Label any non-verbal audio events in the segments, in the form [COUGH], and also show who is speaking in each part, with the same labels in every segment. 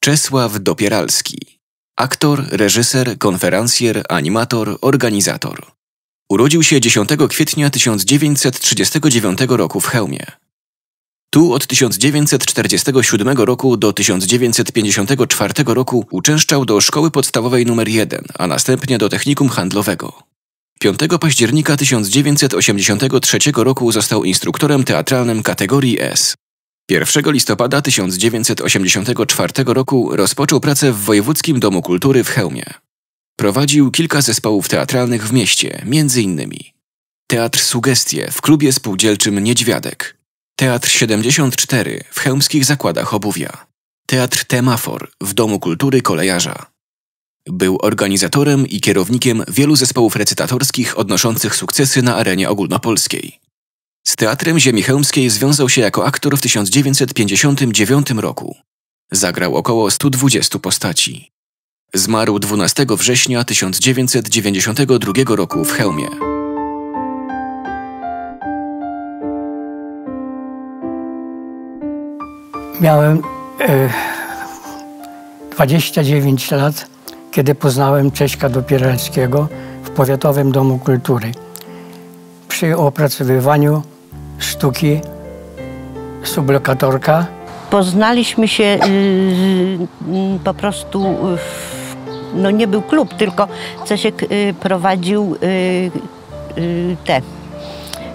Speaker 1: Czesław Dopieralski. Aktor, reżyser, konferencjer, animator, organizator. Urodził się 10 kwietnia 1939 roku w Chełmie. Tu od 1947 roku do 1954 roku uczęszczał do szkoły podstawowej nr 1, a następnie do technikum handlowego. 5 października 1983 roku został instruktorem teatralnym kategorii S. 1 listopada 1984 roku rozpoczął pracę w Wojewódzkim Domu Kultury w Chełmie. Prowadził kilka zespołów teatralnych w mieście, m.in. Teatr Sugestie w klubie spółdzielczym Niedźwiadek, Teatr 74 w Chełmskich Zakładach Obuwia, Teatr Temafor w Domu Kultury Kolejarza. Był organizatorem i kierownikiem wielu zespołów recytatorskich odnoszących sukcesy na arenie ogólnopolskiej. Z Teatrem Ziemi Chełmskiej związał się jako aktor w 1959 roku. Zagrał około 120 postaci. Zmarł 12 września 1992 roku w Chełmie.
Speaker 2: Miałem e, 29 lat, kiedy poznałem Cześka Dopieralskiego w Powiatowym Domu Kultury. Przy opracowywaniu sztuki sublokatorka
Speaker 3: Poznaliśmy się y, y, po prostu, w- no nie był klub, tylko Cesiek y, prowadził y, y, te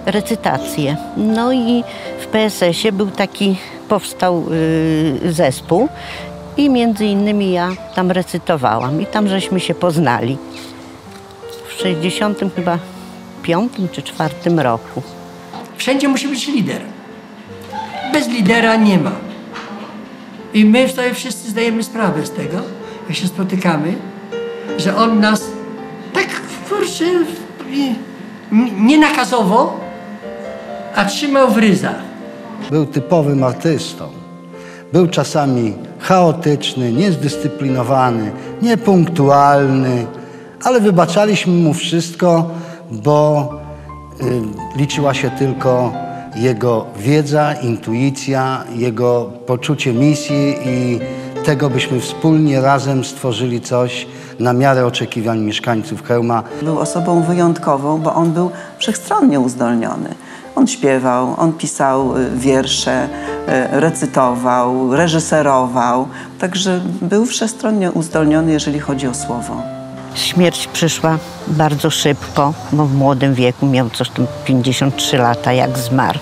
Speaker 3: recytacje. No i w PSS-ie był taki, powstał y, zespół i między innymi ja tam recytowałam i tam żeśmy się poznali. W 60 chyba piątym czy czwartym roku.
Speaker 4: Wszędzie musi być lider. Bez lidera nie ma. I my sobie wszyscy zdajemy sprawę z tego, jak się spotykamy, że on nas tak kurczę nie nakazowo, a trzymał w ryzach.
Speaker 5: Był typowym artystą. Był czasami chaotyczny, niezdyscyplinowany, niepunktualny, ale wybaczaliśmy mu wszystko, bo liczyła się tylko jego wiedza, intuicja, jego poczucie misji i tego byśmy wspólnie razem stworzyli coś na miarę oczekiwań mieszkańców Chełma.
Speaker 6: Był osobą wyjątkową, bo on był wszechstronnie uzdolniony. On śpiewał, on pisał y, wiersze, y, recytował, reżyserował, także był wszechstronnie uzdolniony, jeżeli chodzi o słowo.
Speaker 3: Śmierć przyszła bardzo szybko, bo w młodym wieku miał coś tam 53 lata, jak zmarł.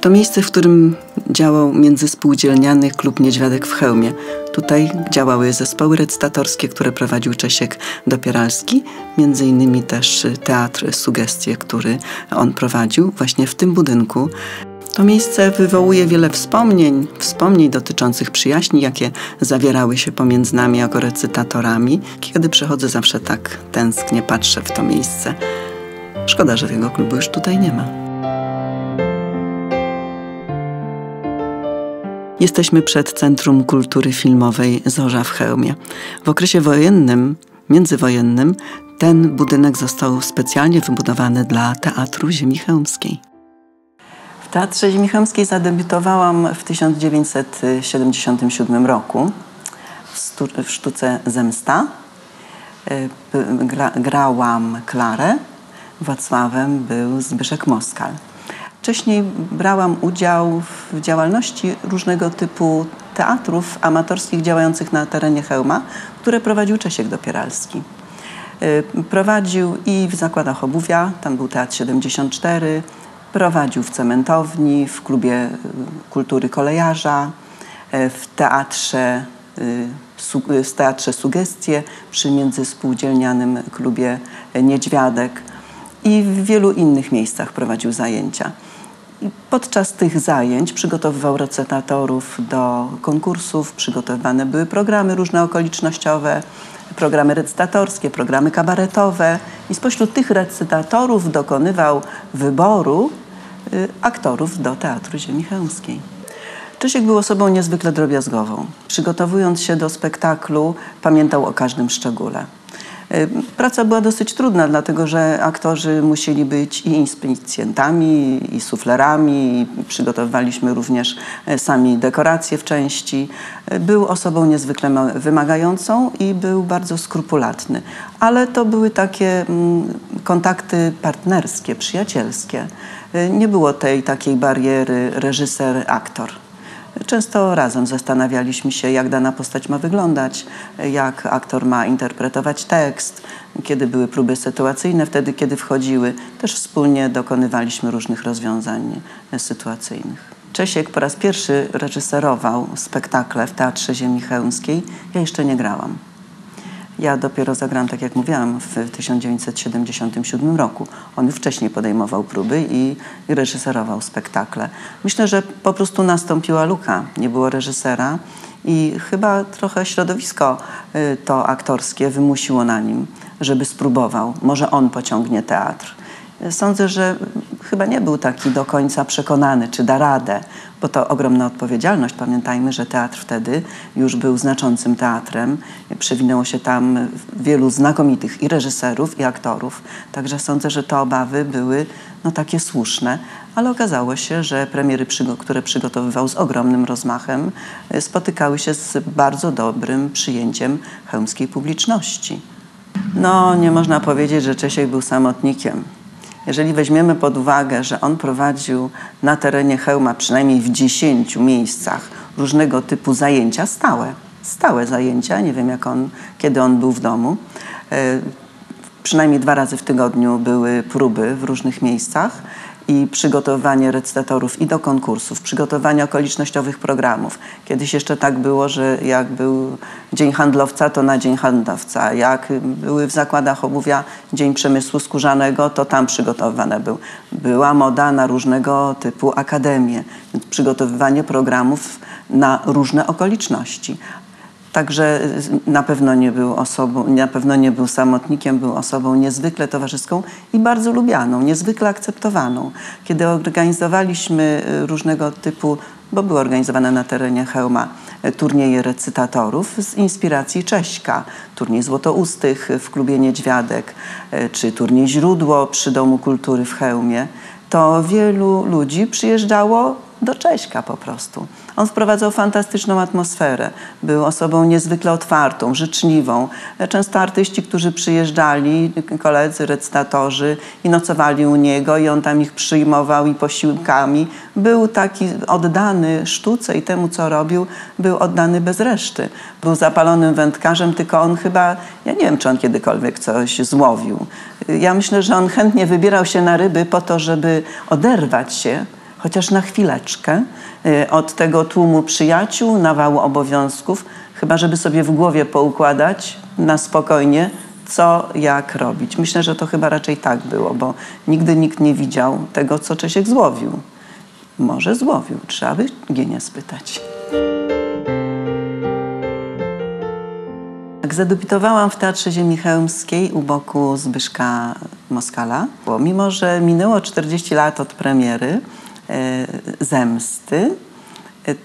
Speaker 6: To miejsce, w którym działał międzyspółdzielniany klub Niedźwiadek w Chełmie. Tutaj działały zespoły recytatorskie, które prowadził Czesiek Dopieralski, między innymi też teatr Sugestie, który on prowadził właśnie w tym budynku. To miejsce wywołuje wiele wspomnień, wspomnień dotyczących przyjaźni, jakie zawierały się pomiędzy nami jako recytatorami. Kiedy przechodzę, zawsze tak tęsknie patrzę w to miejsce. Szkoda, że tego klubu już tutaj nie ma. Jesteśmy przed Centrum Kultury Filmowej Zorza w Chełmie. W okresie wojennym, międzywojennym, ten budynek został specjalnie wybudowany dla Teatru Ziemi Chełmskiej. Teatrze Ziemi Chełmskiej zadebiutowałam w 1977 roku w, sztuce Zemsta. P- Gra, grałam Klarę, Wacławem był Zbyszek Moskal. Wcześniej brałam udział w działalności różnego typu teatrów amatorskich działających na terenie Chełma, które prowadził Czesiek Dopieralski. Y, Prowadził i w zakładach obuwia, tam był Teatr 74, prowadził w cementowni, w klubie y, kultury kolejarza, y, w teatrze, y, w teatrze Sugestie przy międzyspółdzielnianym klubie Niedźwiadek i w wielu innych miejscach prowadził zajęcia. I podczas tych zajęć przygotowywał recytatorów do konkursów, przygotowywane były programy różne okolicznościowe, programy recytatorskie, programy kabaretowe i spośród tych recytatorów dokonywał wyboru aktorów do Teatru Ziemi Chełmskiej. Czesiek był osobą niezwykle drobiazgową. Przygotowując się do spektaklu, pamiętał o każdym szczególe. Praca była dosyć trudna, dlatego że aktorzy musieli być i inspicjentami, i suflerami, i przygotowywaliśmy również sami dekoracje w części. Był osobą niezwykle wymagającą i był bardzo skrupulatny, ale to były takie mm, kontakty partnerskie, przyjacielskie. Nie było tej takiej bariery reżyser-aktor. Często razem zastanawialiśmy się, jak dana postać ma wyglądać, jak aktor ma interpretować tekst, kiedy były próby sytuacyjne, wtedy kiedy wchodziły. Też wspólnie dokonywaliśmy różnych rozwiązań sytuacyjnych. Czesiek po raz pierwszy reżyserował spektakle w Teatrze Ziemi Chełmskiej. Ja jeszcze nie grałam. Ja dopiero zagrałam, tak jak mówiłam, w 1977 roku. On wcześniej podejmował próby i, i reżyserował spektakle. Myślę, że po prostu nastąpiła luka. Nie było reżysera i chyba trochę środowisko y, to aktorskie wymusiło na nim, żeby spróbował. Może on pociągnie teatr. Sądzę, że chyba nie był taki do końca przekonany, czy da radę, bo to ogromna odpowiedzialność. Pamiętajmy, że teatr wtedy już był znaczącym teatrem. Przewinęło się tam wielu znakomitych i reżyserów, i aktorów. Także sądzę, że te obawy były no, takie słuszne, ale okazało się, że premiery, które przygotowywał z ogromnym rozmachem, spotykały się z bardzo dobrym przyjęciem chełmskiej publiczności. No, nie można powiedzieć, że Czesiek był samotnikiem. Jeżeli weźmiemy pod uwagę, że on prowadził na terenie Chełma przynajmniej w 10 miejscach różnego typu zajęcia stałe, stałe zajęcia, nie wiem jak on, kiedy on był w domu, e, przynajmniej dwa razy w tygodniu były próby w różnych miejscach i przygotowanie recytatorów i do konkursów, przygotowanie okolicznościowych programów. Kiedyś jeszcze tak było, że jak był Dzień Handlowca, to na Dzień Handlowca. Jak były w zakładach obuwia Dzień Przemysłu Skórzanego, to tam przygotowywany był. Była moda na różnego typu akademie, więc przygotowywanie programów na różne okoliczności. Także na pewno nie był osobą, na pewno nie był samotnikiem, był osobą niezwykle towarzyską i bardzo lubianą, niezwykle akceptowaną. Kiedy organizowaliśmy y, różnego typu, bo były organizowane na terenie Chełma, y, turnieje recytatorów z inspiracji Cześka, turniej Złotoustych w klubie Niedźwiadek, y, czy turniej Źródło przy Domu Kultury w Chełmie, to wielu ludzi przyjeżdżało do Cześka po prostu. On wprowadzał fantastyczną atmosferę. Był osobą niezwykle otwartą, życzliwą. Często artyści, którzy przyjeżdżali, koledzy, recytatorzy i nocowali u niego i on tam ich przyjmował i posiłkami. Był taki oddany sztuce i temu, co robił, był oddany bez reszty. Był zapalonym wędkarzem, tylko on chyba, ja nie wiem, czy on kiedykolwiek coś złowił. Ja myślę, że on chętnie wybierał się na ryby po to, żeby oderwać się chociaż na chwileczkę y, od tego tłumu przyjaciół, nawału obowiązków, chyba żeby sobie w głowie poukładać na spokojnie, co, jak robić. Myślę, że to chyba raczej tak było, bo nigdy nikt nie widział tego, co Czesiek złowił. Może złowił, trzeba by Gienia spytać. Jak zadebiutowałam w Teatrze Ziemi Chełmskiej u boku Zbyszka Moskala, bo mimo, że minęło 40 lat od premiery, zemsty,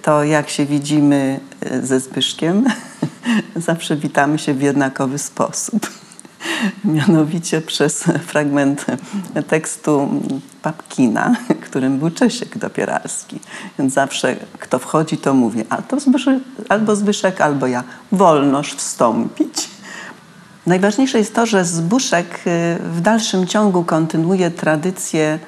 Speaker 6: to jak się widzimy e, ze Zbyszkiem, [LAUGHS] zawsze witamy się w jednakowy sposób. [LAUGHS] Mianowicie przez fragment tekstu Papkina, [LAUGHS] którym był Czesiek Dopieralski. Więc zawsze kto wchodzi, to mówi, a to Zbyszek, albo Zbyszek, albo ja. Wolnoż wstąpić. Najważniejsze jest to, że Zbyszek e, w dalszym ciągu kontynuuje tradycję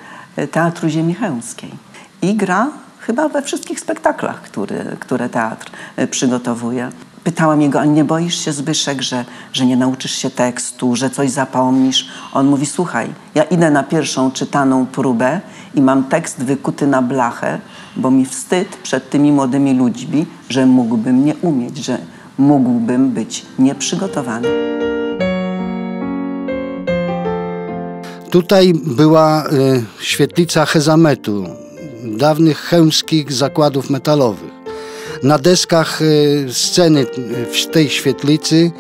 Speaker 6: Teatru Ziemi Chełmskiej i gra chyba we wszystkich spektaklach, który, które teatr e, przygotowuje. Pytałam jego, a nie boisz się Zbyszek, że, że nie nauczysz się tekstu, że coś zapomnisz? On mówi, słuchaj, ja idę na pierwszą czytaną próbę i mam tekst wykuty na blachę, bo mi wstyd przed tymi młodymi ludźmi, że mógłbym nie umieć, że mógłbym być nieprzygotowany.
Speaker 5: Tutaj była y, świetlica Hezametu, dawnych chełmskich zakładów metalowych. Na deskach y, sceny w tej świetlicy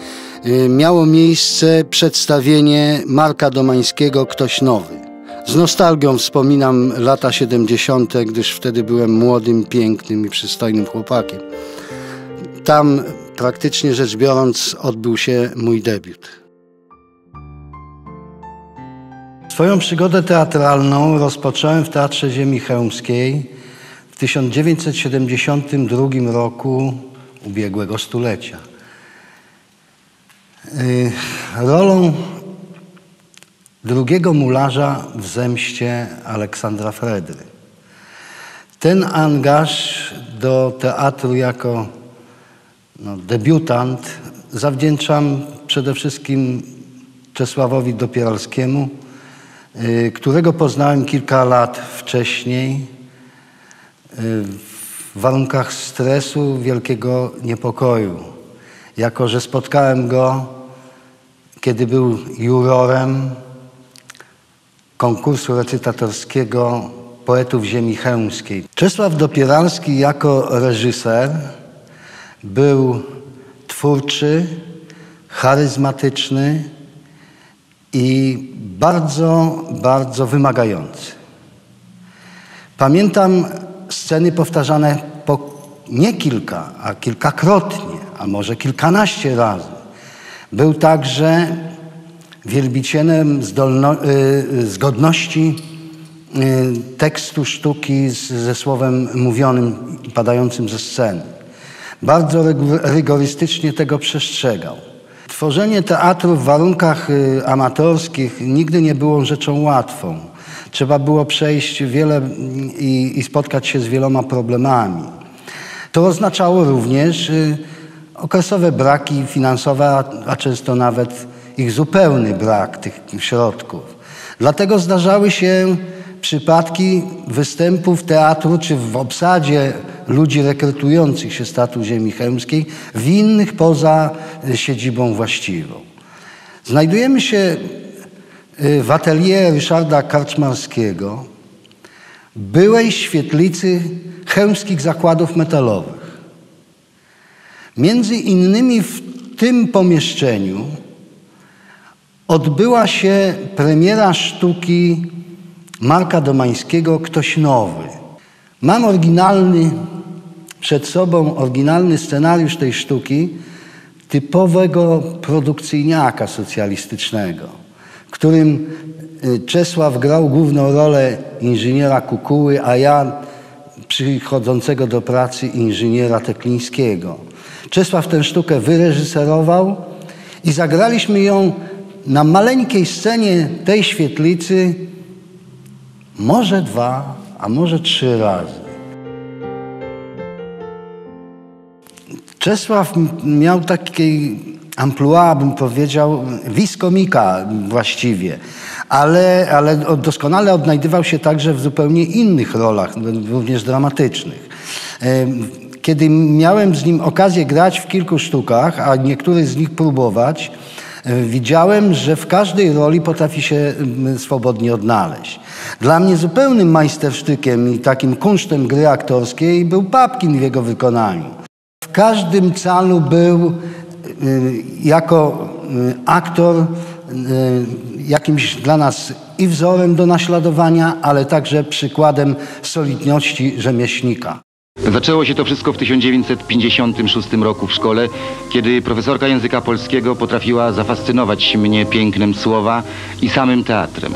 Speaker 5: y, miało miejsce przedstawienie Marka Domańskiego Ktoś Nowy. Z nostalgią wspominam lata 70., gdyż wtedy byłem młodym, pięknym i przystojnym chłopakiem. Tam praktycznie rzecz biorąc odbył się mój debiut. Swoją przygodę teatralną rozpocząłem w Teatrze Ziemi Chełmskiej w 1972 roku ubiegłego stulecia. Y, rolą drugiego mularza w zemście Aleksandra Fredry. Ten angaż do teatru jako no, debiutant zawdzięczam przede wszystkim Czesławowi Dopieralskiemu, którego poznałem kilka lat wcześniej y, w warunkach stresu, wielkiego niepokoju. Jako, że spotkałem go, kiedy był jurorem konkursu recytatorskiego poetów ziemi chełmskiej. Czesław Dopieralski jako reżyser był twórczy, charyzmatyczny i bardzo, bardzo wymagający. Pamiętam sceny powtarzane po nie kilka, a kilkakrotnie, a może kilkanaście razy. Był także wielbicielem zdolno, y, zgodności y, tekstu sztuki z, ze słowem mówionym, padającym ze sceny. Bardzo rygorystycznie tego przestrzegał. Tworzenie teatru w warunkach y, amatorskich nigdy nie było rzeczą łatwą. Trzeba było przejść wiele i, i spotkać się z wieloma problemami. To oznaczało również okresowe braki finansowe, a często nawet ich zupełny brak tych środków. Dlatego zdarzały się przypadki występów teatru czy w obsadzie ludzi rekrutujących się statu ziemi chełmskiej w innych poza siedzibą właściwą. Znajdujemy się y, w atelier Ryszarda Karczmarskiego, byłej świetlicy chełmskich zakładów metalowych. Między innymi w tym pomieszczeniu odbyła się premiera sztuki Marka Domańskiego Ktoś Nowy. Mam oryginalny przed sobą oryginalny scenariusz tej sztuki typowego produkcyjniaka socjalistycznego, w którym y, Czesław grał główną rolę inżyniera Kukuły, a ja przychodzącego do pracy inżyniera Teklińskiego. Czesław tę sztukę wyreżyserował i zagraliśmy ją na maleńkiej scenie tej świetlicy może dwa, a może trzy razy. Czesław miał takiej amplua, bym powiedział, wiskomika właściwie, ale, ale doskonale odnajdywał się także w zupełnie innych rolach, również dramatycznych. Kiedy miałem z nim okazję grać w kilku sztukach, a niektórych z nich próbować, E, widziałem, że w każdej roli potrafi się swobodnie odnaleźć. Dla mnie zupełnym majstersztykiem i takim kunsztem gry aktorskiej był Babkin w jego wykonaniu. W każdym calu był e, jako e, aktor jakimś dla nas i wzorem do naśladowania, ale także przykładem solidności rzemieślnika.
Speaker 7: Zaczęło się to wszystko w 1956 roku w szkole, kiedy profesorka języka polskiego potrafiła zafascynować mnie pięknem słowa i samym teatrem.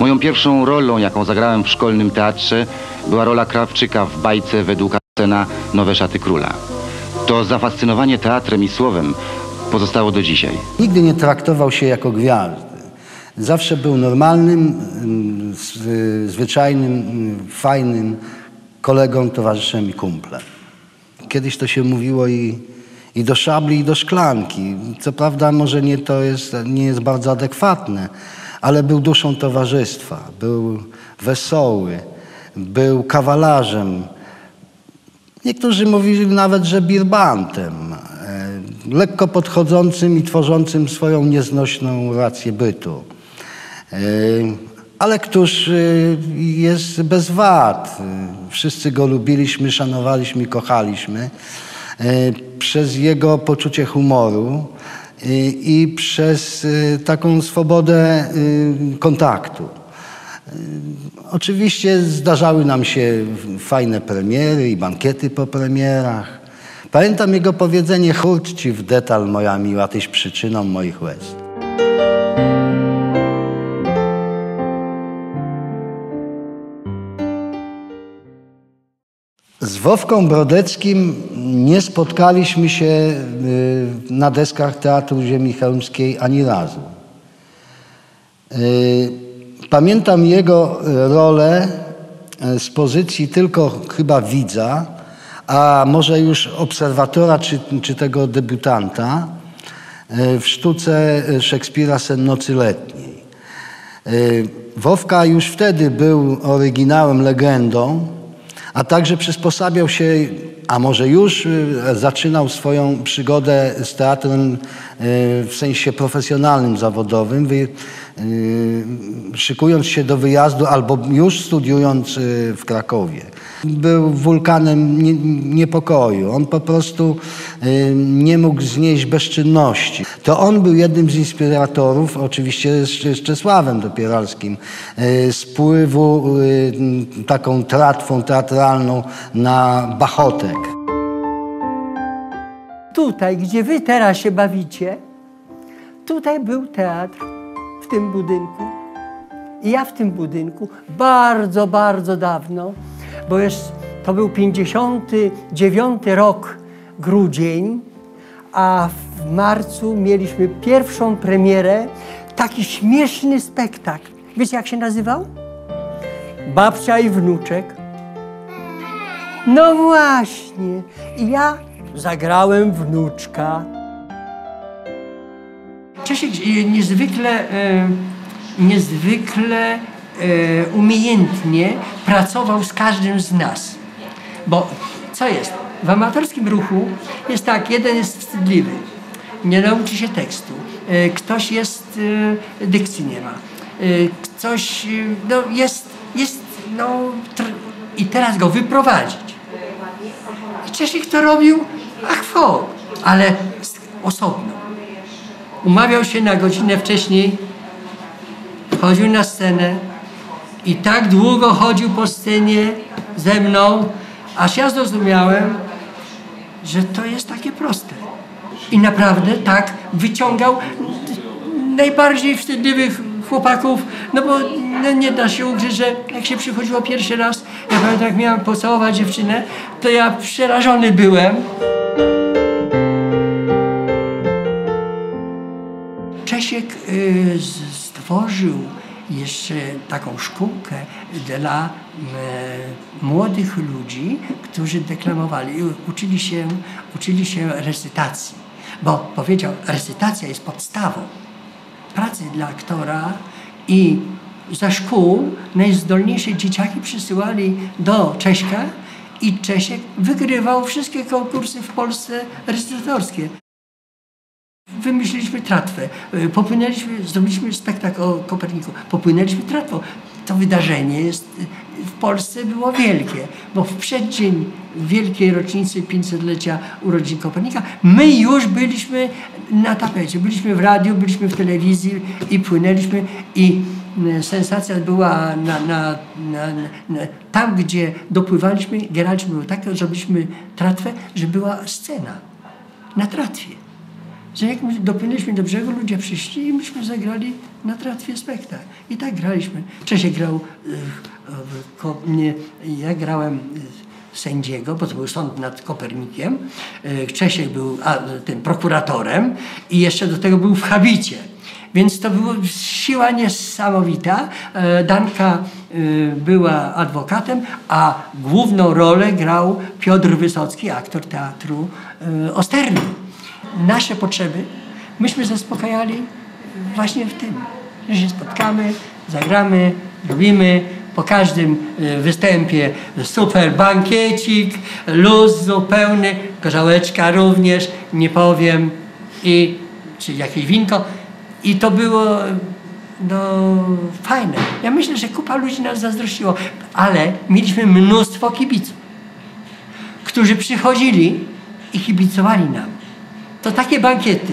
Speaker 7: Moją pierwszą rolą, jaką zagrałem w szkolnym teatrze, była rola Krawczyka w bajce według scena Nowe Szaty Króla. To zafascynowanie teatrem i słowem pozostało do dzisiaj.
Speaker 5: Nigdy nie traktował się jako gwiazdy. Zawsze był normalnym, mm, zwyczajnym, mm, fajnym, kolegą, towarzyszem i kumplem. Kiedyś to się mówiło i, i do szabli, i do szklanki. Co prawda może nie to jest, nie jest bardzo adekwatne, ale był duszą towarzystwa, był wesoły, był kawalarzem. Niektórzy mówili nawet, że birbantem, e, lekko podchodzącym i tworzącym swoją nieznośną rację bytu. E, ale któż y, jest bez wad. Wszyscy go lubiliśmy, szanowaliśmy i kochaliśmy przez jego poczucie humoru i przez taką swobodę kontaktu. Oczywiście zdarzały nam się fajne premiery i bankiety po premierach. Pamiętam jego powiedzenie: Hurt ci w detal, moja miła, tyś przyczyną moich łez. Z Wowką Brodeckim nie spotkaliśmy się y, na deskach Teatru Ziemi Chełmskiej ani razu. Y, Pamiętam jego rolę y, z pozycji tylko chyba widza, a może już obserwatora czy, czy tego debiutanta w sztuce Szekspira Sen Nocy Letniej. Wowka już wtedy był oryginałem, legendą, a także przysposabiał się, a może już y, zaczynał swoją przygodę z teatrem y, w sensie profesjonalnym, zawodowym, y, szykując się do wyjazdu albo już studiując w Krakowie był wulkanem niepokoju. On po prostu y, nie mógł znieść bezczynności. To on był jednym z inspiratorów, oczywiście z Czesławem Dopieralskim, y, spływu y, taką tratwą teatralną na Bachotek.
Speaker 4: Tutaj, gdzie wy teraz się bawicie, tutaj był teatr w tym budynku. I ja w tym budynku bardzo, bardzo dawno bo jest, to był 59 rok, grudzień, a w marcu mieliśmy pierwszą premierę, taki śmieszny spektakl. Wiecie, jak się nazywał? Babcia i wnuczek. No właśnie. I ja zagrałem wnuczka. Czesiek niezwykle, e, niezwykle E, umiejętnie pracował z każdym z nas. Bo co jest? W amatorskim ruchu jest tak, jeden jest wstydliwy, nie nauczy się tekstu, e, ktoś jest, e, dykcji nie ma, ktoś no, jest, jest no, i teraz go wyprowadzić. I Czesik to robił, ach fo, ale osobno. Umawiał się na godzinę wcześniej, chodził na scenę, i tak długo chodził po scenie ze mną, aż ja zrozumiałem, że to jest takie proste. I naprawdę tak wyciągał najbardziej wstydliwych chłopaków, no bo no nie da się ukryć, że jak się przychodziło pierwszy raz, ja pamiętam jak miałem pocałować dziewczynę, to ja przerażony byłem. Czesiek y, stworzył jeszcze taką szkółkę dla e, młodych ludzi, którzy deklamowali, uczyli się, uczyli się recytacji. Bo powiedział, recytacja jest podstawą pracy dla aktora i za szkół najzdolniejsze dzieciaki przysyłali do Cześka i Czesiek wygrywał wszystkie konkursy w Polsce recytatorskie. Wymyśliliśmy tratwę, y, popłynęliśmy, zrobiliśmy spektakl o Koperniku, popłynęliśmy tratwą. To wydarzenie jest, y, w Polsce było wielkie, bo w przeddzień wielkiej rocznicy 500-lecia urodzin Kopernika my już byliśmy na tapecie, byliśmy w radiu, byliśmy w telewizji i płynęliśmy i y, sensacja była na, na, na, na tam, gdzie dopływaliśmy, graliśmy, było tak, zrobiliśmy tratwę, że była scena na tratwie że jak my dopłynęliśmy do brzegu, ludzie przyszli i myśmy zagrali na tratwie spektakl. I tak graliśmy. Czesiek grał, nie, ja grałem e, sędziego, bo to był sąd nad Kopernikiem. E, Czesiek był a, tym prokuratorem i jeszcze do tego był w habicie. Więc to była siła niesamowita. E, Danka była adwokatem, a główną rolę grał Piotr Wysocki, aktor teatru Osterny nasze potrzeby, myśmy zaspokajali właśnie w tym, że się spotkamy, zagramy, robimy, po każdym e, występie super bankiecik, luz zupełny, gorzałeczka również, nie powiem, i, czy jakieś winko. I to było no, fajne. Ja myślę, że kupa ludzi nas zazdrościło, ale mieliśmy mnóstwo kibiców, którzy przychodzili i kibicowali nam to takie bankiety,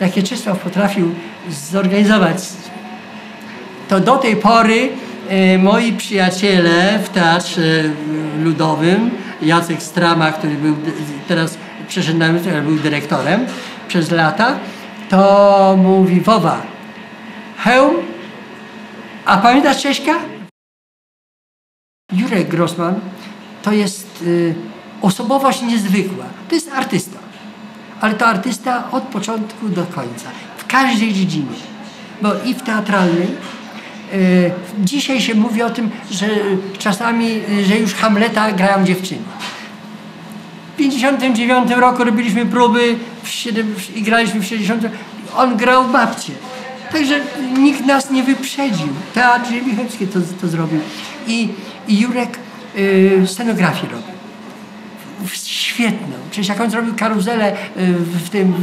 Speaker 4: jakie Czesław potrafił zorganizować, to do tej pory e, moi przyjaciele w Teatrze Ludowym, Jacek Strama, który był teraz przeszedł na był dyrektorem przez lata, to mówi Wowa, hełm, a pamiętasz Cześka? Jurek Grossman to jest y, osobowość niezwykła. To jest artysta. Ale to artysta od początku do końca. W każdej dziedzinie. Bo i w teatralnej, e, Dzisiaj się mówi o tym, że czasami, e, że już Hamleta grają dziewczyny. W 59 roku robiliśmy próby w 7, i graliśmy w 60. On grał babcię. Także nikt nas nie wyprzedził. Teatr Michałowski to, to zrobił. I, i Jurek y, scenografię robił. Świetną. Przecież jak on zrobił karuzelę y, w, tym,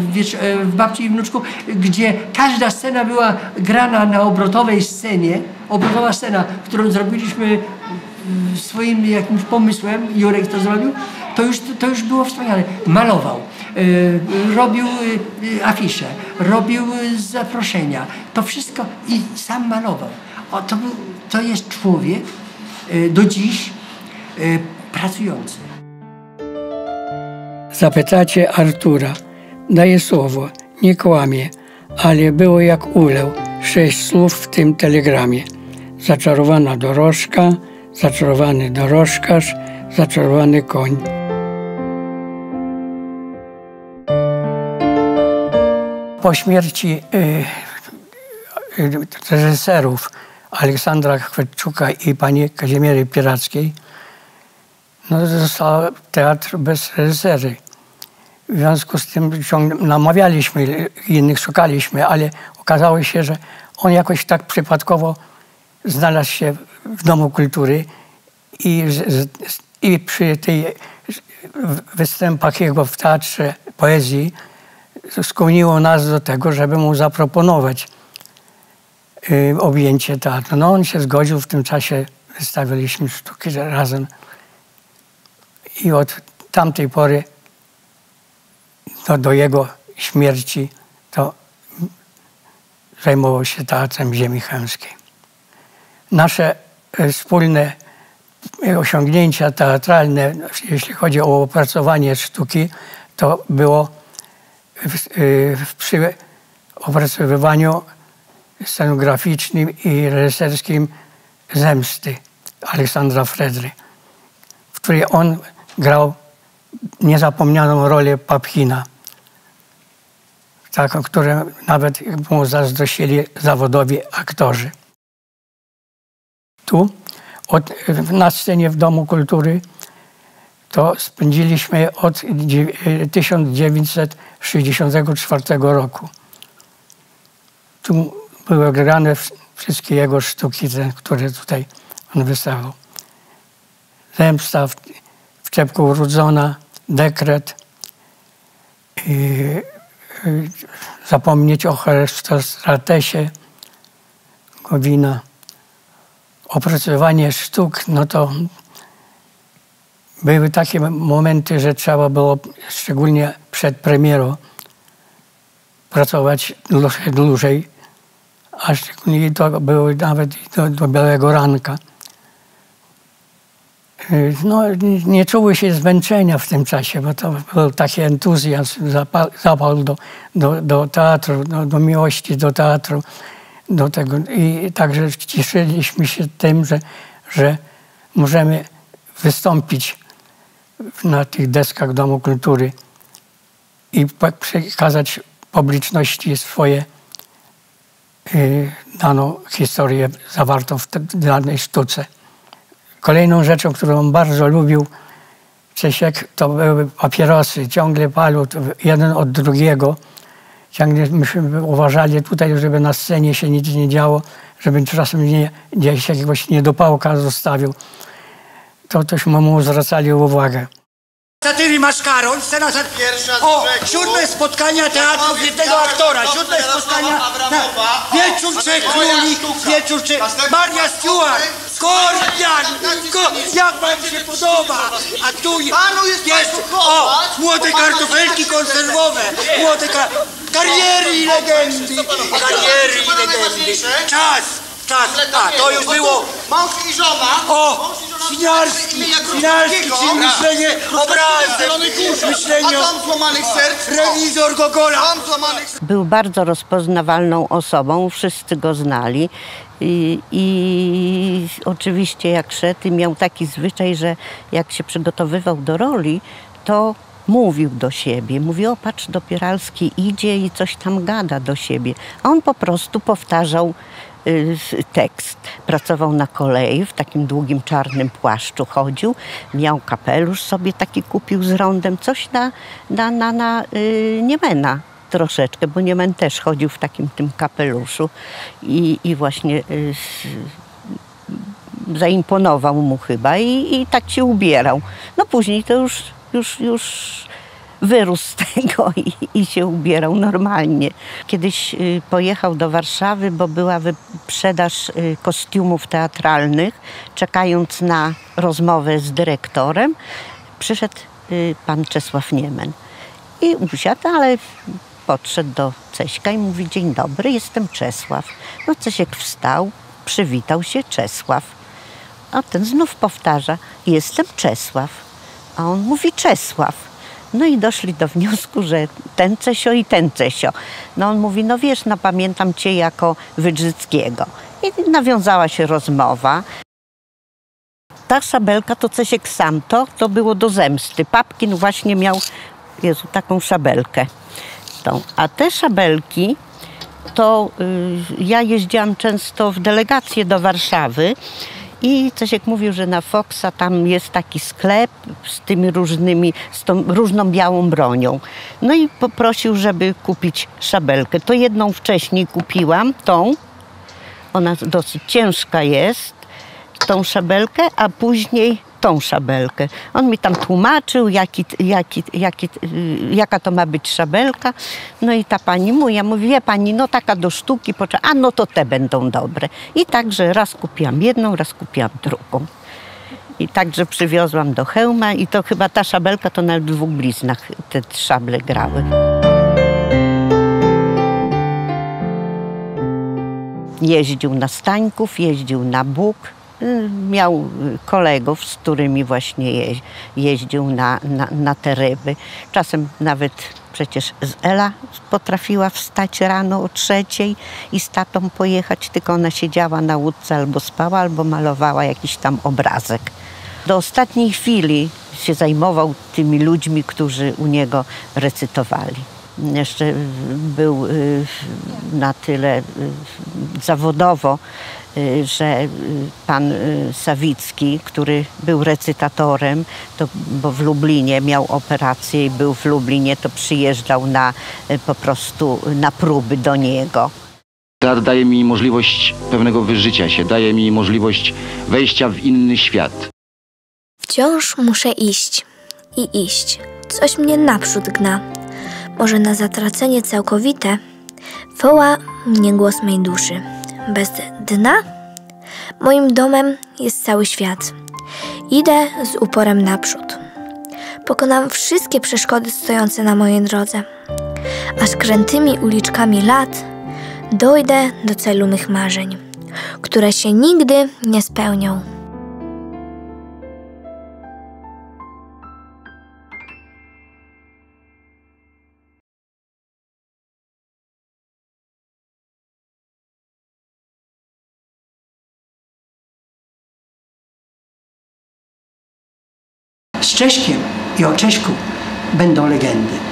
Speaker 4: y, w Babci i Wnuczku, gdzie każda scena była grana na obrotowej scenie, obrotowa scena, którą zrobiliśmy y, swoim jakimś pomysłem, Jurek to zrobił, to już, to już było wspaniale. Malował, robił afisze, robił zaproszenia. To wszystko i sam malował. O, to, był, to jest człowiek do dziś pracujący.
Speaker 2: Zapytacie Artura. Daje słowo, nie kłamie, ale było jak uleł. Sześć słów w tym telegramie. Zaczarowana dorożka, zaczarowany dorożkarz, zaczarowany koń. Po śmierci y, y, reżyserów Aleksandra Chwytczuka i pani Kazimiery Pirackiej no, został teatr bez reżysery. W związku z tym ciągle namawialiśmy innych, szukaliśmy, ale okazało się, że on jakoś tak przypadkowo znalazł się w Domu Kultury i, i przy tej występach jego w teatrze poezji skłoniło nas do tego, żeby mu zaproponować y, objęcie teatru. No on się zgodził, w tym czasie wystawiliśmy sztuki razem i od tamtej pory do, do jego śmierci to zajmował się teatrem ziemi chemskiej. Nasze y, wspólne osiągnięcia teatralne, jeśli chodzi o opracowanie sztuki, to było Y, przy opracowywaniu scenograficznym i reżyserskim Zemsty Aleksandra Fredry, w której on grał niezapomnianą rolę Papchina, taką, które nawet mu zazdrościli zawodowi aktorzy. Tu, od, na scenie w Domu Kultury, to spędziliśmy od 1964 roku. Tu były grane wszystkie jego sztuki, które tutaj on wystawiał. Zemsta w, w czepku urodzona, dekret, i, zapomnieć o Herostratesie, Gowina. Opracowanie sztuk, no to były takie momenty, że trzeba było szczególnie przed premierą pracować dłużej, a szczególnie to było nawet do, do białego ranka. No, nie czuły się zmęczenia w tym czasie, bo to był taki entuzjazm, zapał, zapał do, do, do teatru, do, do miłości do teatru. Do tego. I także cieszyliśmy się tym, że, że możemy wystąpić na tych deskach Domu Kultury i przekazać publiczności swoje y, daną historię zawartą w danej sztuce. Kolejną rzeczą, którą bardzo lubił Czesiek, to były papierosy. Ciągle palił jeden od drugiego. Ciągle myśmy uważali tutaj, żeby na scenie się nic nie działo, żeby czasem nie, gdzieś jakiegoś niedopałka zostawił to tośmy mu zwracali uwagę.
Speaker 8: Satyry Maszkaroń, scena za... O, siódme spotkania teatru jednego aktora, siódme spotkania... Wieczór Trzech Króli, wieczór. Maria Stewart, Skorpian, jak wam się podoba? A tu jest... O, młode kartofelki konserwowe, młode ka... Kariery i legendy, kariery i legendy. Czas, Tak, a to już było.
Speaker 9: Mąż i żona.
Speaker 8: O,
Speaker 9: Mąż i żona
Speaker 8: Winiarski,
Speaker 9: mieli jak
Speaker 8: Winiarski,
Speaker 9: Ruskiego.
Speaker 8: czyli myślenie
Speaker 9: Górze.
Speaker 8: myślenie
Speaker 9: serc.
Speaker 8: rewizor Gogola.
Speaker 3: Był bardzo rozpoznawalną osobą, wszyscy go znali. I, I oczywiście jak szedł, i miał taki zwyczaj, że jak się przygotowywał do roli, to mówił do siebie. Mówi, o patrz, Dopieralski idzie i coś tam gada do siebie. A on po prostu powtarzał y, tekst. Pracował na kolei, w takim długim czarnym płaszczu chodził. Miał kapelusz sobie taki kupił z rondem, coś na, na, na, na y, Niemena troszeczkę, bo Niemen też chodził w takim tym kapeluszu i, i właśnie y, zaimponował mu chyba i, i tak się ubierał. No później to już, już, już wyrósł z tego i, i się ubierał normalnie. Kiedyś y, pojechał do Warszawy, bo była wyprzedaż y, kostiumów teatralnych. Czekając na rozmowę z dyrektorem, przyszedł pan Czesław Niemen. I usiadł, ale podszedł do Ceśka i mówi, dzień dobry, jestem Czesław. No Cesiek wstał, przywitał się, Czesław. A ten znów powtarza, jestem Czesław. A on mówi Czesław. No i doszli do wniosku, że ten Cesio i ten Cesio. No on mówi, no wiesz, no pamiętam cię jako Wydrzyckiego. I nawiązała się rozmowa. Ta szabelka to Cesiek sam, to, to było do zemsty. Papkin właśnie miał, Jezu, taką szabelkę. A te szabelki to y, ja jeździłam często w delegację do Warszawy i Cesiek mówił, że na Foxa tam jest taki sklep z tymi różnymi, z tą różną białą bronią. No i poprosił, żeby kupić szabelkę. To jedną wcześniej kupiłam, tą. Ona dosyć ciężka jest, tą szabelkę, a później tą szabelkę. On mi tam tłumaczył, jaki, jaki, jaki, y, jaka to ma być szabelka. No i ta pani mu, ja mówię, wie pani, no taka do sztuki, a no to te będą dobre. I także raz kupiłam jedną, raz kupiłam drugą. I także przywiozłam do hełma i to chyba ta szabelka to na dwóch bliznach te szable grały. Jeździł na Stańków, jeździł na Bóg. Y, Miał y, kolegów, z którymi właśnie je, jeździł na, na, na te ryby. Czasem nawet przecież z Ela potrafiła wstać rano o trzeciej i z tatą pojechać, tylko ona siedziała na łódce albo spała, albo malowała jakiś tam obrazek. Do ostatniej chwili się zajmował tymi ludźmi, którzy u niego recytowali. Jeszcze był y, na tyle zawodowo, że y, pan y, Sawicki, który był recytatorem, to, bo w Lublinie miał operację i był w Lublinie, to przyjeżdżał na, y, po prostu na próby do niego.
Speaker 7: Teatr daje mi możliwość pewnego wyżycia się, daje mi możliwość wejścia w inny świat.
Speaker 10: Wciąż muszę iść i iść. Coś mnie naprzód gna. Może na zatracenie całkowite woła mnie głos mej duszy. Bez dna? Moim domem jest cały świat. Idę z uporem naprzód. Pokonam wszystkie przeszkody stojące na mojej drodze. A skrętymi uliczkami lat dojdę do celu mych marzeń, które się nigdy nie spełnią.
Speaker 4: Z Cześkiem i o Cześku będą legendy.